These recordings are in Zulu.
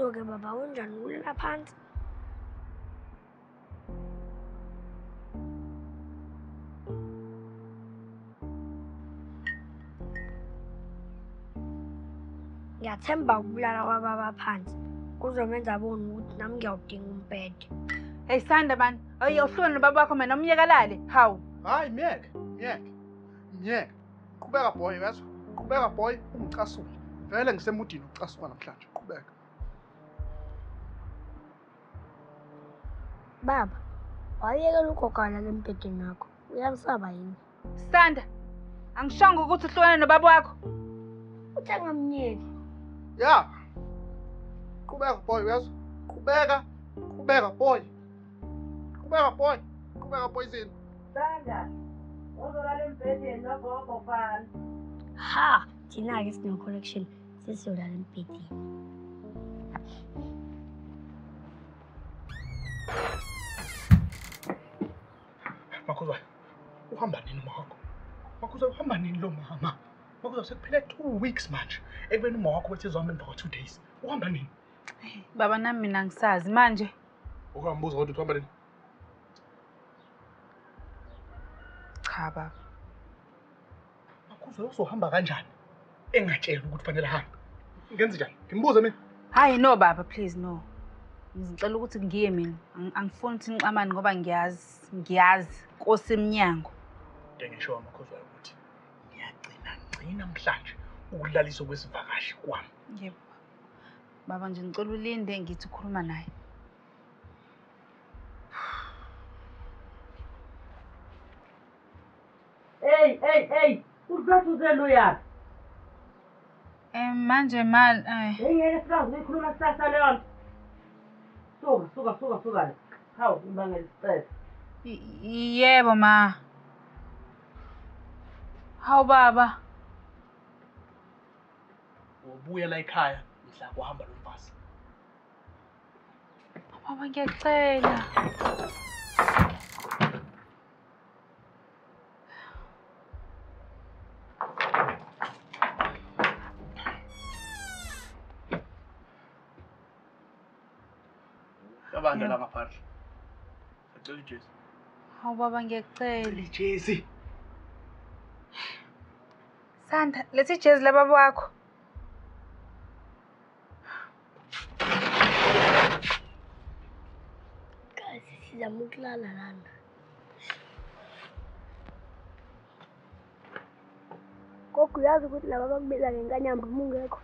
So-ke baba unjani ulela phansi? Ngiyathemba ukulala kwababa phansi kuzomenza abone ukuthi nami ngiyawudinga umbhede. Hey Sanda man, awuyohloni nobaba wakho mina umyekalale. Hawu. Hayi myeke, myeke. Myeke. Qhubeka boy wezwa. Qhubeka boy ungicasule. Vele ngisemudini ukucasuka namhlanje. Qhubeka. Baba, wayekela ugogo alala embhedeni wakho. Uyamsaba yini? Sanda, angishongo ukuthi uhlone nobaba wakho. Uthi angamnyeki. Ya. Qhubeka boy wezwa. Qhubeka. Qhubeka boy. Qhubeka boy. Qhubeka boy zini. Sanda, uzolala embhedeni nogogo fana. Ha! Thina-ke sine-collection sesiyolala embhedeni. Makhuzwa. Uhamba nini uma wakho? Makhuzwa uhamba nini lo mama? Makhuzwa sekuphele 2 weeks manje. Ekubeni uma wakho bethi ezohamba emva kwa 2 days. Uhamba nini? Baba nami mina ngisazi manje. Ukambuza kodwa uhamba nini? Cha baba. Makhuzwa uzohamba kanjani? Engatshela ukuthi fanele ahambe. Ngenze njani? Ngimbuze mina. Hayi no baba please no. Ngicela ukuthi ngiye mina. Ang- Angifuni ukuthi ngixamane ngoba ngiyazi, ngiyazi Nkosi eminyango. Ngisho amakhuzwa ukuthi ngiyagcina ngcina namhlanje ukulaliswa kwesivakashi kwami. Yebo. Baba nje ngicela ulinde ngithi ukhuluma naye. Hey, hey, hey, uzathi uzelo yaphi? Eh manje mal eh Hey, ngeke sikwazi ukuyikhuluma kusasa leyo nto. Suka, suka, suka, suka. Hawu, imbangela isicelo. yebo ma. Hawu baba. Ubuye la ekhaya mhla kuhamba lo mfazi. Baba ngiyacela. Yabanda la ngaphandle. Sacela ijezi. Hawu baba ngiyakucela Ijezi. Sanda, lethi ijezi lababa wakho. Kazi sizama ukulala lana. Gogo uyazi ukuthi laba bakubiza ngenkanyamba uma ungekho.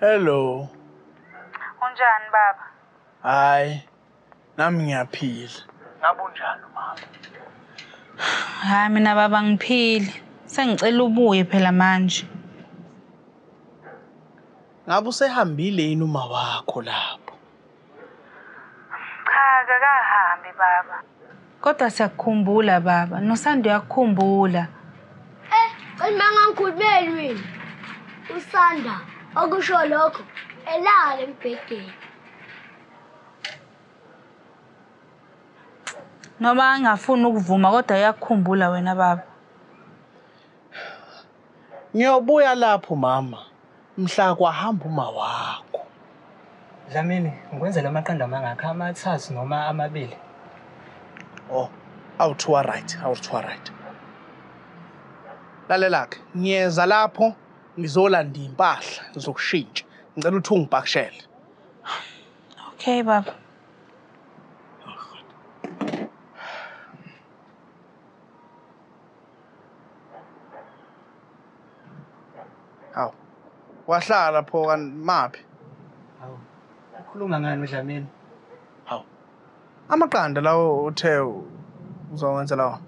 Hello. Unjani baba? Hayi. Nami ngiyaphila. Ngabe unjani mama? Hayi mina baba ngiphili. Sengicela ubuye phela manje. Ngabe usehambile yini uma wakho lapho? Cha, kakahambi baba. Kodwa siyakukhumbula baba. Nosando uyakukhumbula. Eh, kanti bangangikhulumeli wena. Usanda okusho lokho elala embhedeni. Noma angafuni ukuvuma kodwa uyakukhumbula wena baba. Ngiyobuya lapho mama. Mhla kwahamba uma wakho. Dlamini, ngikwenzela amaqanda amangakho amathathu noma amabili. Oh, awuthiwa right, awuthiwa right. Lalela ke, ngiyeza lapho ngizolanda impahla zokushintsha. Ngicela ukuthi ungipakishele. Okay baba. Hawu. Wahlala pho kan maphi? Hawu. Ukhuluma ngani uDlamini? Hawu. Amaqanda lawo uthe uzowenza lawo.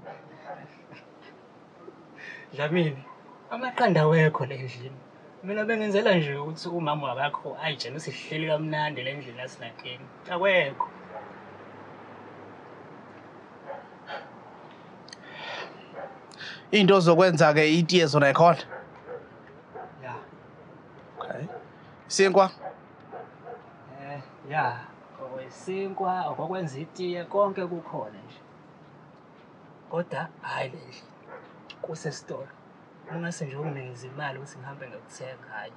Dlamini, amaqanda awekho le endlini. mina bengenzela nje ukuthi umama wakakho ayitshela ukuthi sihleli kamnandi le ndlela yasinakeni akwekho. Into zokwenza-ke itiye zona ikhona ya. Okay. Isinkwa? Eh ya. Okwesinkwa okwakwenza itiye konke kukhona nje. Kodwa hhayi le ndlela. Kusesitolo. Ungase nje unginikeza imali ukuthi ngihambe ngiyokuthenga hhayi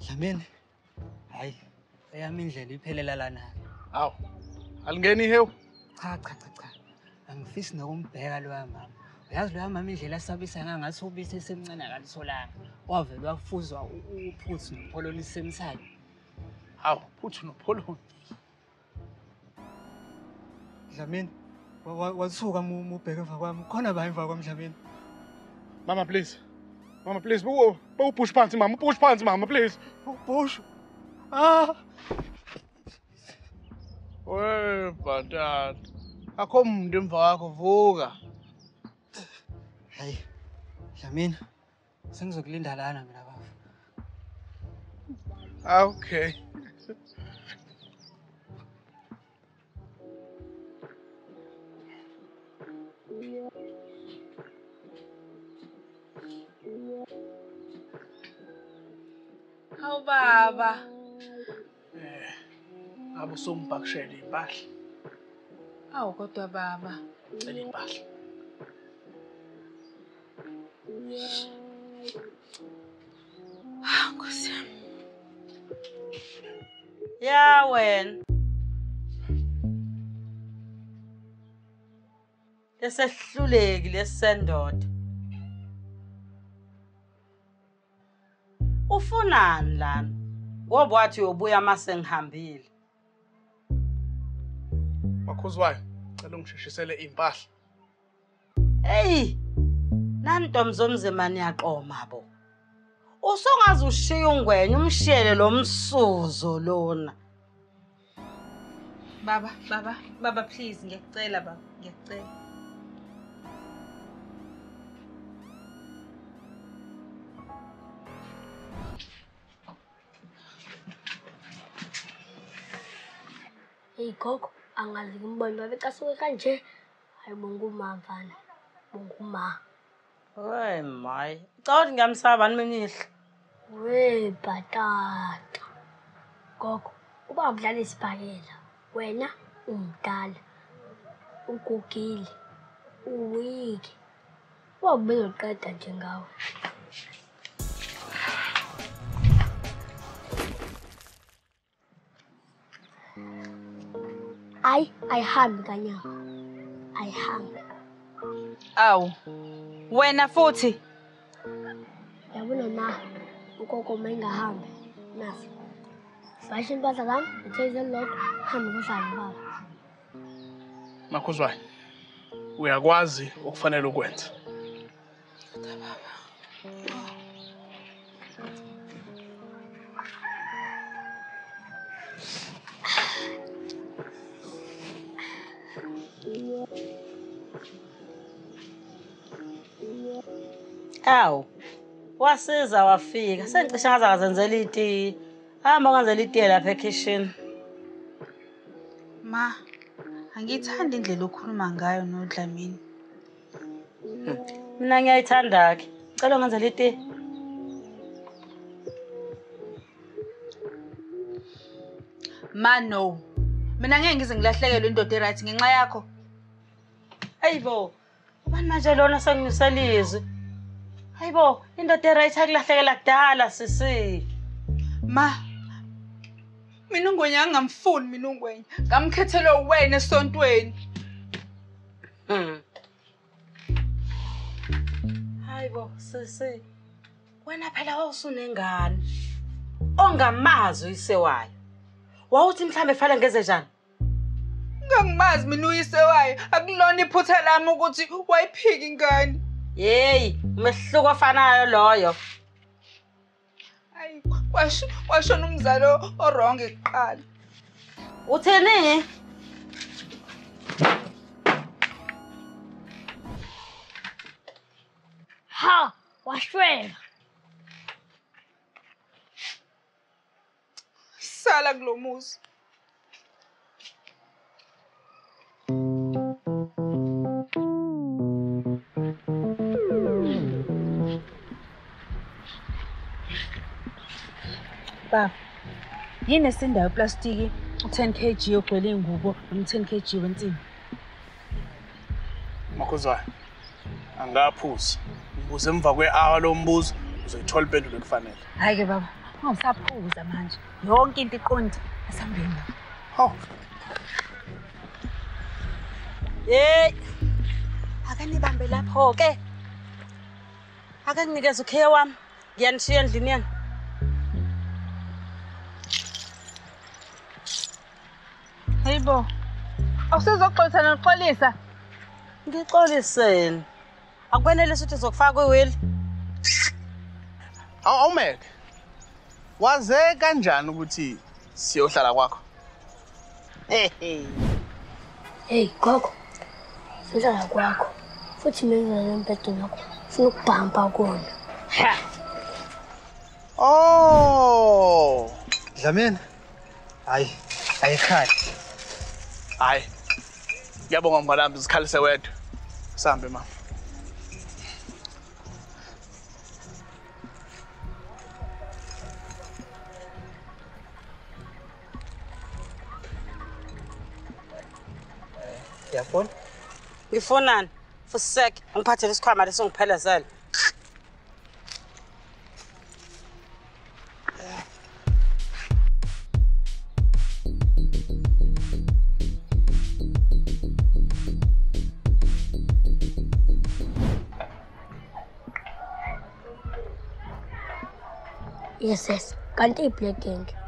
Dlamini, hhayi eyami indlela iphelela lana awu alingeni ihewu. Cha cha cha cha. Angifisi nokumbheka loya mama uyazi loya mama indlela asabisa ngangathi ubisi esemncane akalitholanga wavele wafuzwa u- uphuthi nopholoni same awu phuthu nopholoni Dlamini wa- wa- wathuka mu mu ubheke emva kwami khona ba emva kwami Dlamini Mama please. Mama please. Bu bu push phansi mama. Push phansi mama please. ubhushu ah we bhatata akho mntu emva wakho vuka hayi Dlamini sengizokulinda lana mina baba okay Hawu baba. ngabe usumbhakishela iy'mpahla Awu kodwa baba. cela iy'mpahla Ya wena. Lesehluleki lesendoda. Ufunani lana? Ngoba wathi uyobuya mase ngihambile. makhuzwayo cela ungisheshisele iy'mpahla Hey! Nantom zomzima niyaqoma bo. Usongaze ushiye ungwenya umshiyele lo msuzo lona. Baba, baba, baba please ngiyakucela baba, ngiyakucela. Hey gogo, angazi ngimbone babe casuke kanje. Hayi bonguma mfana. Bonguma. Hey my. Ucathi ngiyamsaba ni minihla. We bhatata. Gogo, uba udlala isibhakela. Wena umdala. Ugugile. Uwiki. Wabuzoqeda nje ngawe. Ayi, ayihambi kanyawo. Ayihambi. Awu. Wena futhi. Yabona na, ugogo uma engahambi. Nasi. Fashe impahla zami, ngitheze elilodwa, hambe kuhlala baba. makhuzwayo uyakwazi okufanele ukwenza Awu. Wasiza wafika. Sengicishe ngaze ngazenzela itiye. Hamba ngazenzela itiye lapha ekitchen. Ma, angiyithandi indlela okhuluma ngayo noDlamini. Mina ngiyayithanda ke. Cela ngenzela itiye. Ma no. Mina ngeke ngize ngilahlekelwe indoda eright ngenxa yakho. Hayibo. Ubani manje lona senginyusela izwi. Hayibo, indoda eright akulahlekela kudala sisi. Ma, mina ungwenya ngamfuni mina ungwenya. Ngamkhethele wena esontweni. Hmm. Hayibo sisi. Wena phela wawusunengane. Ongamazi uyise wayo. Wawuthi mhlambe fala ngeze njani? Ngangimazi mina uyise wayo. Akulona iphutha lami ukuthi wayiphika ingane. Yeyi, umehluko ofanayo loyo. Hayi, Washo washona umzalo oronge kuqala. uthini Ha, washwela. Sala kulomuzi. Baba, yini esindayo iplastiki u-10 kg yogwele iy'ngubo no-10 kg wensimbi? makhuzwayo angaphuzi ngibuze emva kwe-hour lo mbuzo uzoyithola impendulo ekufanele Hhayi-ke baba, ungasaphuza manje. Yonke into iqonde asambeni la. hawu yeyi ake nibambe lapho-ke ake kunikeze ukheya wami ngiyanishiya endlini yenu Hayibo, awusezoxolisa noxolisa? ngixoliseni akubenelisi ukuthi uzokufaka kwiwili Awu awumeke. Waze kanjani ukuthi siyohlala kwakho? hehe Hey, gogo. Sihlala kwakho. Futhi menza lempethu yakho. Ufuna ukubhampa kona. Ha. Oh! Dlamini. Hayi, ayikhali. Hayi. Ngiyabonga mnganami sizikhalise wedwa. Sihambe mama. Uyafona? Ngifonani? Fusek, ngiphathele isikhwama lesongiphelezele. Yes, this Can't?